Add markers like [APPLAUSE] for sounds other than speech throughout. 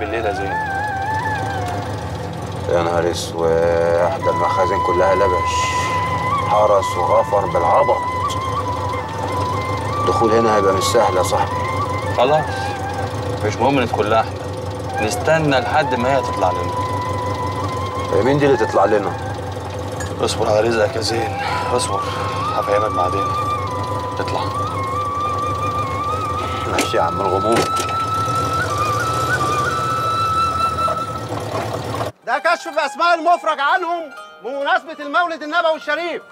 تحميل بالليل يا زين. يا نهار اسود ده المخازن كلها لبش. حرس وغفر بالعبط. الدخول هنا هيبقى مش سهل يا صاحبي. خلاص مش مهم ندخل لها إحنا نستنى لحد ما هي تطلع لنا. هي مين دي اللي تطلع لنا؟ اصبر على رزقك يا زين. اصبر هفهمك بعدين. اطلع. ماشي يا عم الغموض. ده كشف باسماء المفرج عنهم بمناسبة المولد النبوي الشريف.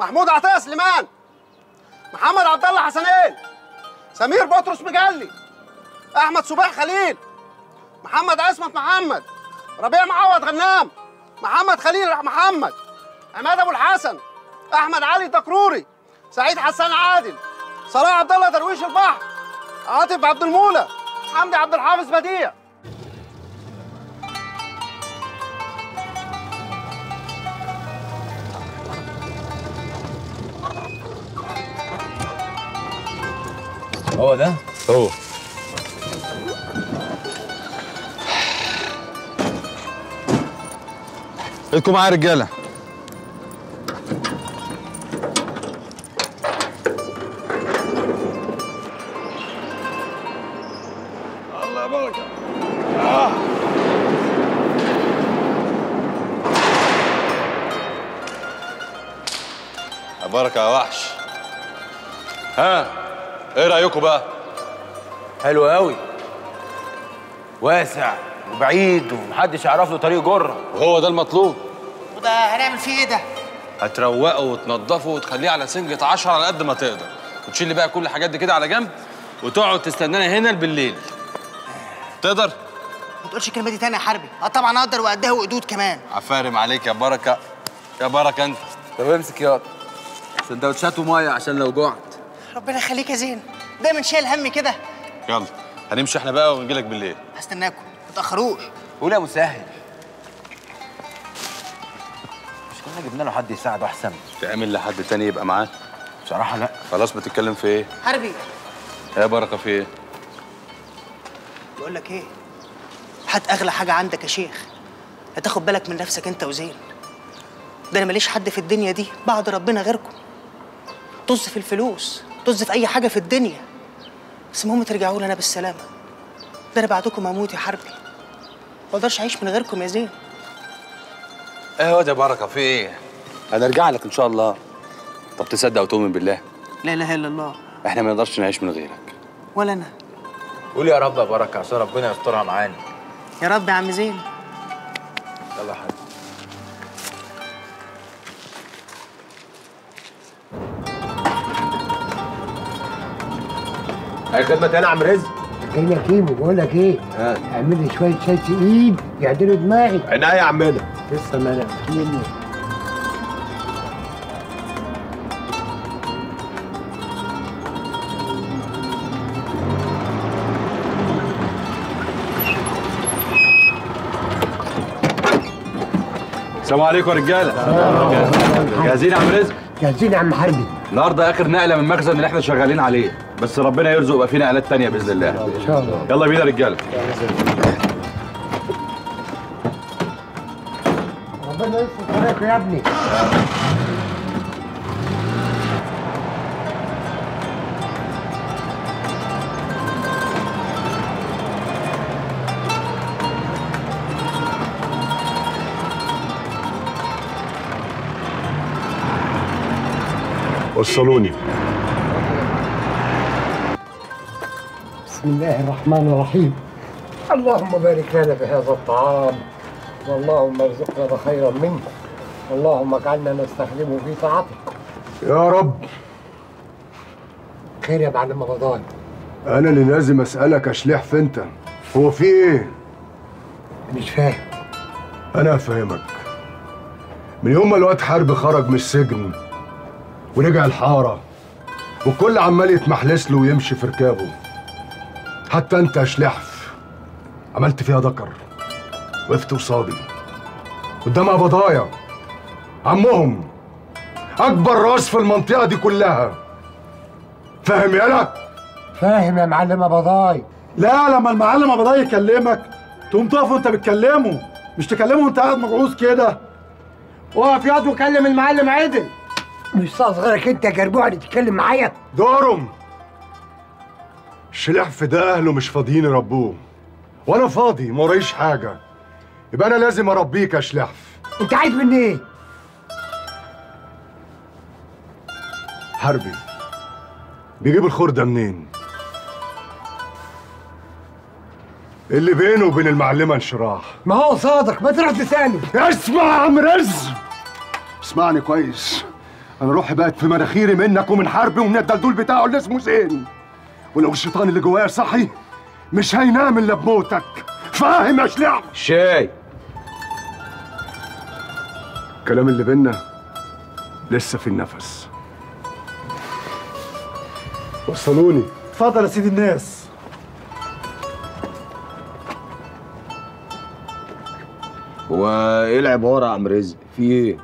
محمود عطية سليمان محمد عبد الله حسنين سمير بطرس مجلي أحمد صبيح خليل محمد عصمت محمد ربيع معوض غنام محمد خليل محمد عماد أبو الحسن أحمد علي دكروري سعيد حسان عادل صلاح عبد الله درويش البحر عاطف عبد المولى حمدي عبد الحافظ بديع. هو ده؟ هو. [SIGHS] ايدكم معايا يا رجالة. رأيكم بقى؟ حلو قوي واسع وبعيد ومحدش يعرف له طريق جرة. وهو ده المطلوب. وده هنعمل فيه إيه ده؟ هتروقه وتنضفه وتخليه على سنجة 10 على قد ما تقدر. وتشيل بقى كل الحاجات دي كده على جنب وتقعد تستنانا هنا بالليل. تقدر؟ ما تقولش الكلمة دي تاني يا حربي. أه طبعا أقدر وقدها وقدود كمان. عفارم عليك يا بركة. يا بركة أنت. طب امسك ياض سندوتشات ومية عشان لو جوعت. ربنا يخليك يا زين. دايما شايل همي كده. يلا هنمشي إحنا بقى ونجي لك بالليل. هستناكم. ما تأخروش. قول يا مسهل مش كنا جبنا له حد يساعده أحسن. تعمل لحد تاني يبقى معاه؟ بصراحة لا. خلاص بتتكلم في إيه؟ حربي يا بركة في إيه؟ بقول لك إيه؟ هات أغلى حاجة عندك يا شيخ. هتاخد بالك من نفسك أنت وزين. ده أنا ماليش حد في الدنيا دي. بعد ربنا غيركم. طز في الفلوس. طز في أي حاجة في الدنيا. بس المهم ترجعوا لنا بالسلامة. ده أنا بعدكم هموت يا حربي. ما أقدرش أعيش من غيركم يا زين. إيه يا واد يا بركه في إيه؟ هنرجع لك إن شاء الله. طب تصدق وتؤمن بالله؟ لا إله إلا الله. إحنا ما نقدرش نعيش من غيرك. ولا أنا. قول يا رب يا بركه عشان ربنا يسترها معانا. يا رب يا عم زين. يلا يا حبيبي. أي خدمة تاني يا عم رزق؟ إيه يا كيمو بقول لك إيه؟ اعمل لي شوية شاي تقيل يعدلوا دماغي. عينيا يا عمنا. لسه ما نقتني السلام عليكم يا رجالة. جاهزين يا عم رزق؟ جاهزين يا عم حربي النهارده آخر نقلة من المخزن اللي إحنا شغالين عليه. بس ربنا يرزق يبقى في نقلات تانية بإذن الله. إن شاء الله. يلا بينا يا رجاله ربنا يستر طريقك يا ابني. وصلوني بسم الله الرحمن الرحيم. اللهم بارك لنا في هذا الطعام واللهم ارزقنا خيرا منه اللهم اجعلنا نستخدمه في طاعتك. يا رب. خير يا معلم رمضان. أنا اللي لازم أسألك يا شليح أنت. هو في إيه؟ مش فاهم. أنا افهمك من يوم ما الواد حرب خرج من السجن ورجع الحارة والكل عمال يتمحلس له ويمشي في ركابه. حتى انت يا شلحف. عملت فيها ذكر. وقفت قصادي. قدام قبضايا عمهم. اكبر راس في المنطقة دي كلها. فاهم يالا فاهم يا معلم بضاي. لا لما المعلم ابدا يكلمك. تقوم تقف وانت بتكلمه. مش تكلمه وانت قاعد مجعوز كده. اقف ياض وكلم المعلم عدل مش صغيرك انت يا جربوع اللي تتكلم معايا. دورم الشلحف ده أهله مش فاضيين يربوه. وأنا فاضي ما ورايش حاجة. يبقى أنا لازم أربيك يا شلحف. أنت عايز مني إيه؟ حربي بيجيب الخردة منين؟ اللي بينه وبين المعلمة انشراح. ما هو صادق ما تروح لساني. اسمع يا عم رز! اسمعني كويس. أنا روحي بقت في مناخيري منك ومن حربي ومن الدلدول بتاعه اللي اسمه زين. ولو الشيطان اللي جوايا صحي مش هينام إلا بموتك. فاهم يا شلع؟ شاي. الكلام اللي بينا لسه في النفس. وصلوني. اتفضل يا سيدي الناس. هو إيه العباره يا عم رزق؟ في إيه؟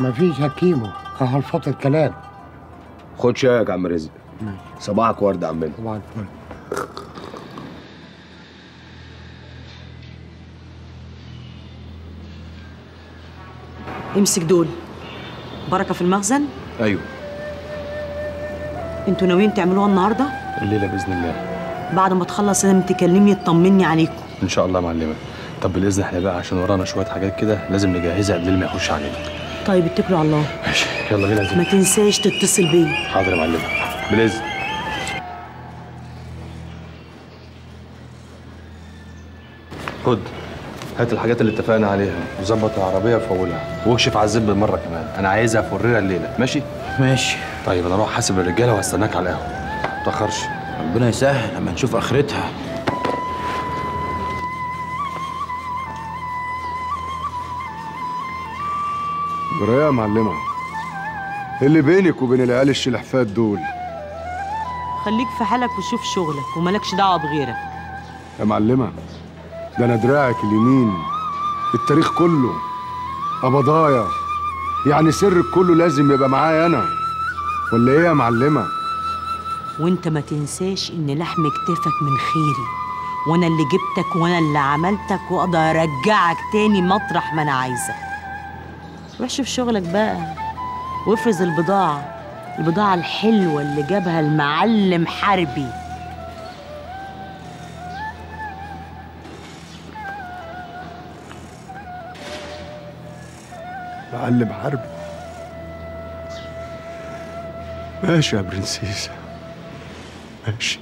مفيش هكيمو هلفط الكلام خد شايك يا عم رزق. صباحك ورد يا عمنا طبعا امسك دول. بركة في المخزن؟ أيوه. أنتوا ناويين تعملوها النهارده؟ الليلة بإذن الله. بعد ما تخلص لازم تكلمني تطمني عليكم. إن شاء الله يا معلمة. طب بالإذن إحنا بقى عشان ورانا شوية حاجات كده لازم نجهزها قبل ما يخش علينا. طيب اتكلوا على الله. ماشي. يلا بينا يا ما تنساش تتصل بيا. حاضر يا معلمة. بالاذن خد. هات الحاجات اللي اتفقنا عليها. وظبط العربية وفولها. واكشف على الزب بالمرة كمان. أنا عايزها فريره الليلة. ماشي؟ ماشي. طيب أنا أروح حاسب الرجالة وهستناك على القهوة. ما تأخرش. ربنا يسهل. لما نشوف آخرتها. جراية يا معلمة. إيه اللي بينك وبين العيال الشلحفات دول. خليك في حالك وشوف شغلك ومالكش دعوة بغيرك. يا معلمة ده أنا دراعك اليمين التاريخ كله قبضايا يعني سرك كله لازم يبقى معايا أنا. ولا إيه يا معلمة؟ وأنت ما تنساش إن لحم كتفك من خيري. وأنا اللي جبتك وأنا اللي عملتك وأقدر أرجعك تاني مطرح ما أنا عايزة. روح شوف شغلك بقى وافرز البضاعة. البضاعة الحلوة اللي جابها المعلم حربي. معلم حربي. ماشي يا برنسيسة ماشي.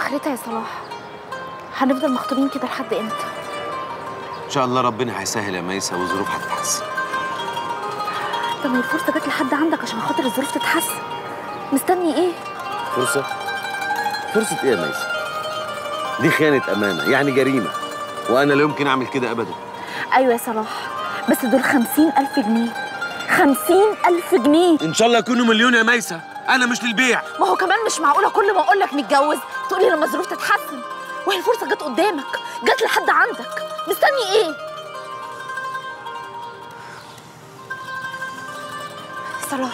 واخرتها يا صلاح. هنفضل مخطوبين كده لحد إمتى؟ إن شاء الله ربنا هيسهل يا ميسه والظروف هتتحسن. طب ما الفرصة جت لحد عندك عشان خاطر الظروف تتحسن. مستني إيه؟ فرصة؟ فرصة إيه يا ميسه دي خيانة أمانة يعني جريمة. وأنا لا يمكن أعمل كده ابدا. أيوه يا صلاح بس دول خمسين ألف جنيه. خمسين ألف جنيه. إن شاء الله يكونوا مليون يا ميسه أنا مش للبيع. ما هو كمان مش معقولة كل ما أقول لك نتجوز تقولي لما الظروف تتحسن وهي الفرصة جت قدامك جت لحد عندك. مستني إيه؟ صلاح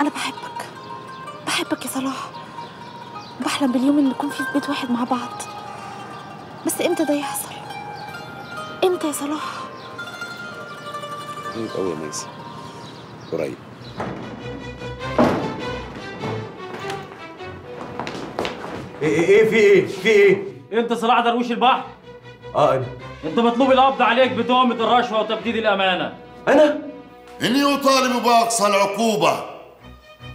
أنا بحبك. بحبك يا صلاح. بحلم باليوم اللي نكون فيه في بيت واحد مع بعض. بس إمتى ده يحصل؟ إمتى يا صلاح؟ قريب قوي يا ميسه قريب. إيه إيه في إيه؟ في إيه؟ أنت صلاح درويش البحر؟ آه أنا. أنت مطلوب القبض عليك بتهمه الرشوة وتبديد الأمانة. أنا؟ إني أطالب بأقصى العقوبة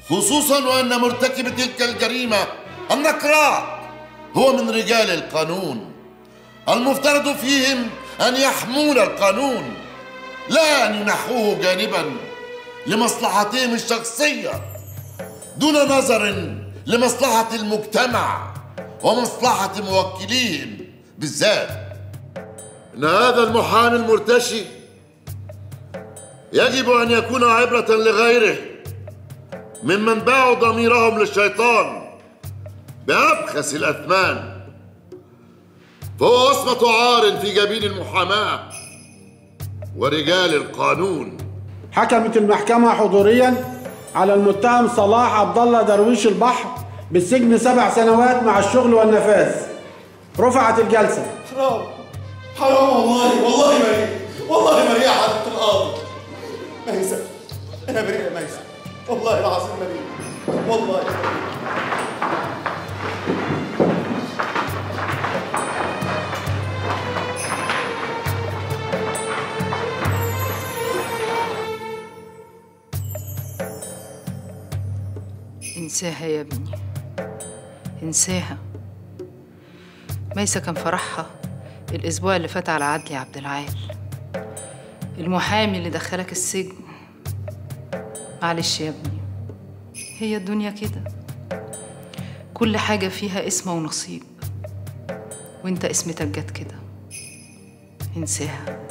خصوصا وأن مرتكب تلك الجريمة النكراء هو من رجال القانون. المفترض فيهم أن يحمون القانون لا أن ينحوه جانبا لمصلحتهم الشخصية دون نظر لمصلحة المجتمع. ومصلحة موكليهم بالذات. إن هذا المحامي المرتشي يجب أن يكون عبرة لغيره ممن باعوا ضميرهم للشيطان بأبخس الأثمان. فهو وصمة عار في جبين المحاماة ورجال القانون. حكمت المحكمة حضوريا على المتهم صلاح عبد الله درويش البحر بالسجن سبع سنوات مع الشغل والنفاذ. رفعت الجلسة. حرام. حرام والله. والله بريء والله بريء يا حضرة القاضي ميسة أنا بريء يا ميسة والله العظيم بريء والله. انساها يا ابني انساها. ميسة كان فرحها الأسبوع اللي فات على عدلي عبد العال. المحامي اللي دخلك السجن. معلش يا ابني. هي الدنيا كده. كل حاجة فيها اسم ونصيب. وانت اسمتك جت كده. انساها.